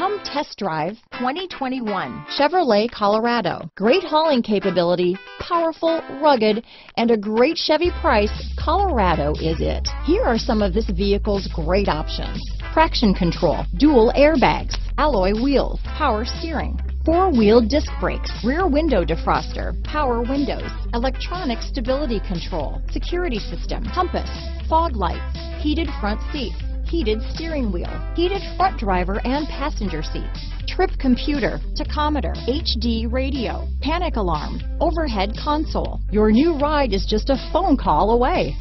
Come test drive 2021 Chevrolet Colorado. Great hauling capability, powerful, rugged, and a great Chevy price, Colorado is it. Here are some of this vehicle's great options. Traction control, dual airbags, alloy wheels, power steering, four-wheel disc brakes, rear window defroster, power windows, electronic stability control, security system, compass, fog lights, heated front seats, heated steering wheel, heated front driver and passenger seats, trip computer, tachometer, HD radio, panic alarm, overhead console. Your new ride is just a phone call away.